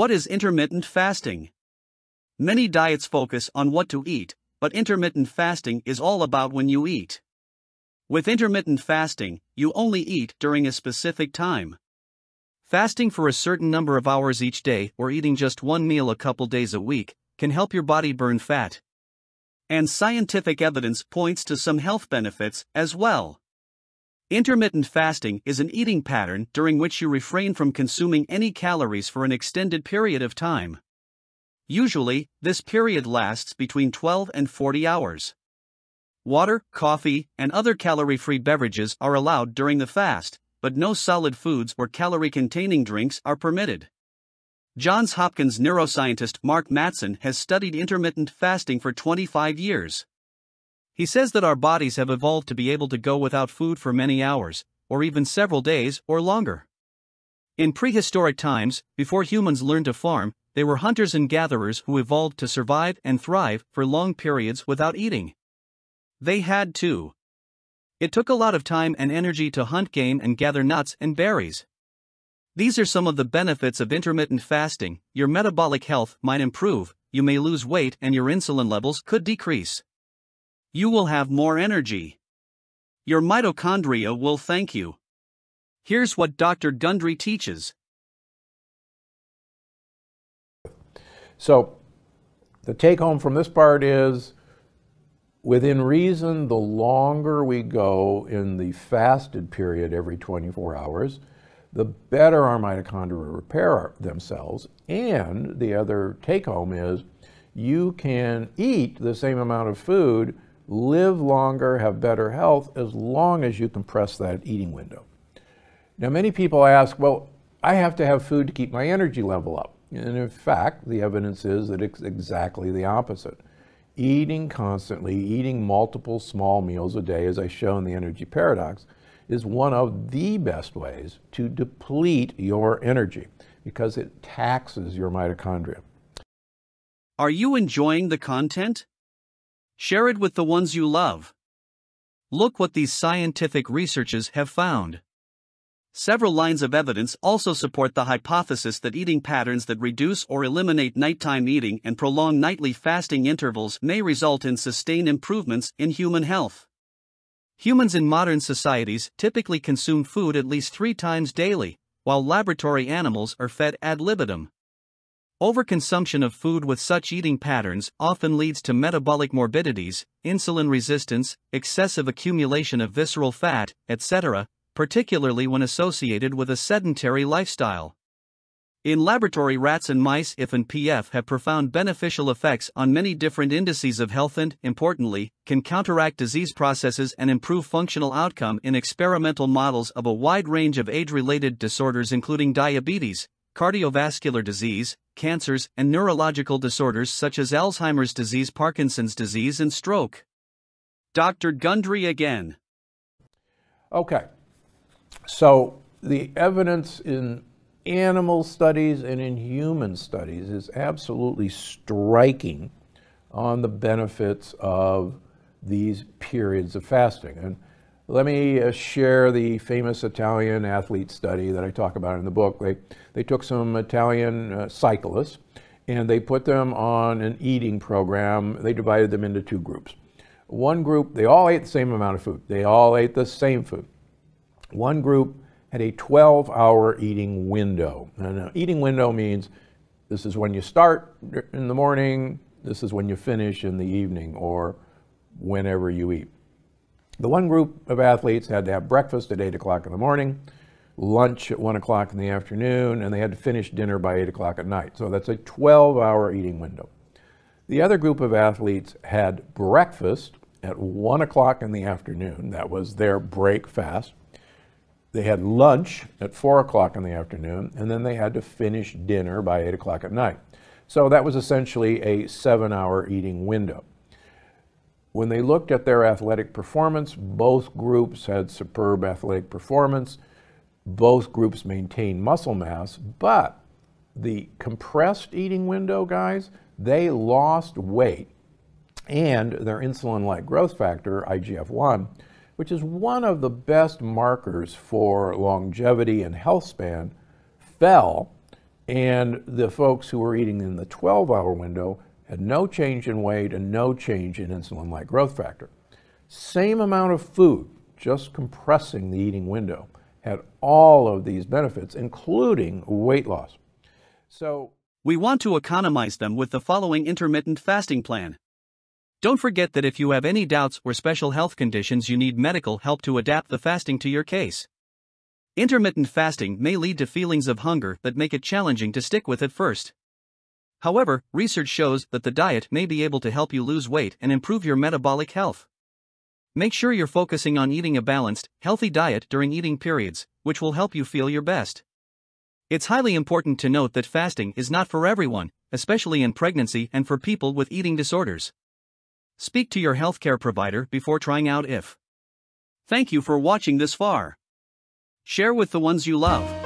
What is intermittent fasting? Many diets focus on what to eat, but intermittent fasting is all about when you eat. With intermittent fasting, you only eat during a specific time. Fasting for a certain number of hours each day or eating just one meal a couple days a week can help your body burn fat. And scientific evidence points to some health benefits as well. Intermittent fasting is an eating pattern during which you refrain from consuming any calories for an extended period of time. Usually, this period lasts between 12 and 40 hours. Water, coffee, and other calorie free beverages are allowed during the fast, but no solid foods or calorie containing drinks are permitted. Johns Hopkins neuroscientist Mark Mattson has studied intermittent fasting for 25 years. He says that our bodies have evolved to be able to go without food for many hours, or even several days or longer. In prehistoric times, before humans learned to farm, they were hunters and gatherers who evolved to survive and thrive for long periods without eating. They had to. It took a lot of time and energy to hunt game and gather nuts and berries. These are some of the benefits of intermittent fasting your metabolic health might improve, you may lose weight, and your insulin levels could decrease. You will have more energy. Your mitochondria will thank you. Here's what Dr. Gundry teaches. So, the take home from this part is within reason, the longer we go in the fasted period every 24 hours, the better our mitochondria repair themselves. And the other take home is you can eat the same amount of food, live longer, have better health, as long as you compress that eating window. Now, many people ask, well, I have to have food to keep my energy level up. And in fact, the evidence is that it's exactly the opposite. Eating constantly, eating multiple small meals a day, as I show in the energy paradox, is one of the best ways to deplete your energy because it taxes your mitochondria. Are you enjoying the content? Share it with the ones you love. Look what these scientific researches have found. Several lines of evidence also support the hypothesis that eating patterns that reduce or eliminate nighttime eating and prolong nightly fasting intervals may result in sustained improvements in human health. Humans in modern societies typically consume food at least three times daily, while laboratory animals are fed ad libitum. Overconsumption of food with such eating patterns often leads to metabolic morbidities, insulin resistance, excessive accumulation of visceral fat, etc., particularly when associated with a sedentary lifestyle. In laboratory rats and mice, IF and PF have profound beneficial effects on many different indices of health and, importantly, can counteract disease processes and improve functional outcome in experimental models of a wide range of age related disorders, including diabetes, cardiovascular disease, cancers, and neurological disorders such as Alzheimer's disease, Parkinson's disease, and stroke. Dr. Gundry again. Okay, so the evidence in animal studies and in human studies is absolutely striking on the benefits of these periods of fasting. And let me uh, share the famous Italian athlete study that I talk about in the book. They, they took some Italian uh, cyclists and they put them on an eating program. They divided them into two groups. One group, they all ate the same amount of food. They all ate the same food. One group had a 12 hour eating window. And an eating window means this is when you start in the morning, this is when you finish in the evening, or whenever you eat. The one group of athletes had to have breakfast at 8 o'clock in the morning, lunch at 1 o'clock in the afternoon, and they had to finish dinner by 8 o'clock at night. So that's a 12 hour eating window. The other group of athletes had breakfast at 1 o'clock in the afternoon. That was their break fast. They had lunch at 4 o'clock in the afternoon, and then they had to finish dinner by 8 o'clock at night. So that was essentially a seven hour eating window. When they looked at their athletic performance, both groups had superb athletic performance. Both groups maintained muscle mass, but the compressed eating window guys, they lost weight and their insulin like growth factor, IGF 1, which is one of the best markers for longevity and health span, fell And the folks who were eating in the 12 hour window had no change in weight and no change in insulin like growth factor. Same amount of food, just compressing the eating window, had all of these benefits, including weight loss. So, we want to economize them with the following intermittent fasting plan. Don't forget that if you have any doubts or special health conditions, you need medical help to adapt the fasting to your case. Intermittent fasting may lead to feelings of hunger that make it challenging to stick with at first. However, research shows that the diet may be able to help you lose weight and improve your metabolic health. Make sure you're focusing on eating a balanced, healthy diet during eating periods, which will help you feel your best. It's highly important to note that fasting is not for everyone, especially in pregnancy and for people with eating disorders. Speak to your healthcare provider before trying out IF. Thank you for watching this far. Share with the ones you love.